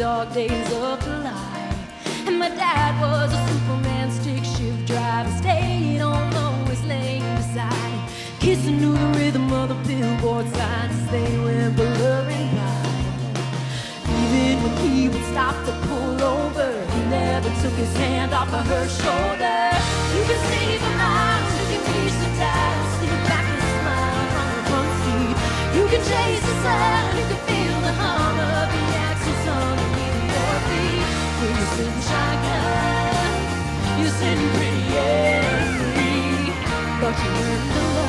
Dog days of July. And my dad was a Superman stick shift driver, stayed on always laying beside. Kissing knew the rhythm of the billboard signs, as they went blurring by. Even when he would stop to pull over, he never took his hand off of her shoulder. You can see the miles, you can reach the tires, see the back and smile from the front seat. You can chase the sun, you can sitting pretty and free, but you learn to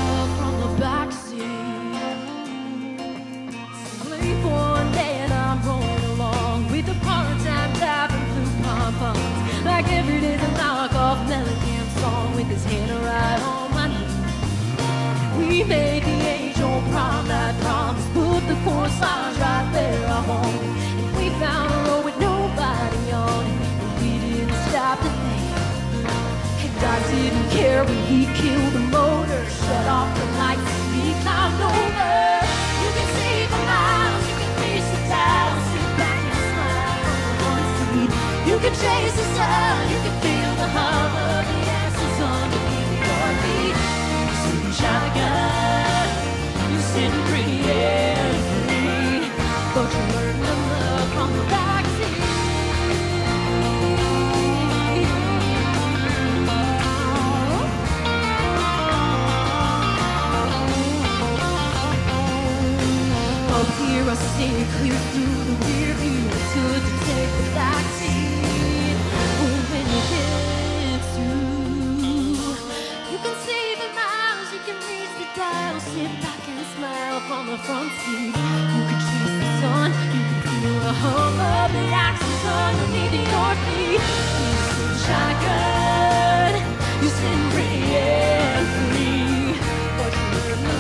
didn't care when he killed the motor, shut off the lights, and we climbed over. You can see for miles, you can reach the town, sit back and smile the one seat. You can chase from the seat. You can chase the sun, you can feel the hum of the axles underneath your feet. You're sitting shotgun, you're. But you.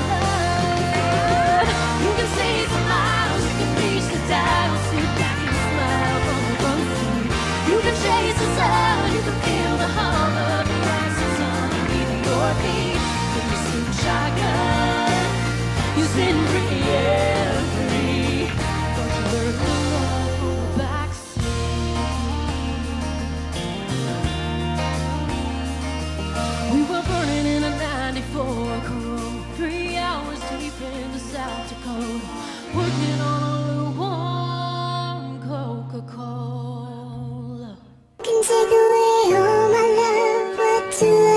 You can see for miles, you can the back smile from the front seat. You can chase the sun, you can feel the hum of the axles underneath your feet. When you're sitting shotgun, sitting pretty to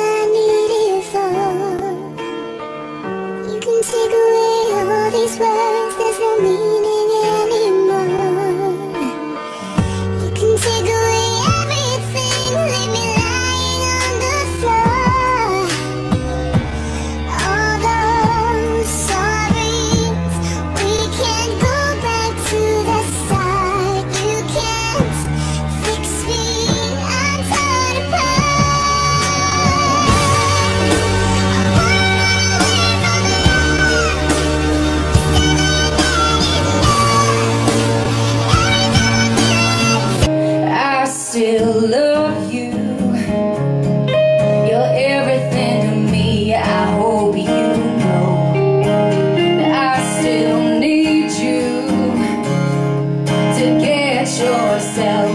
ourselves.